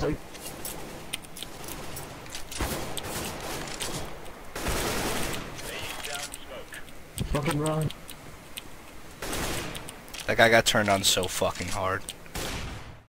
God's sake. Fucking run. That guy got turned on so fucking hard.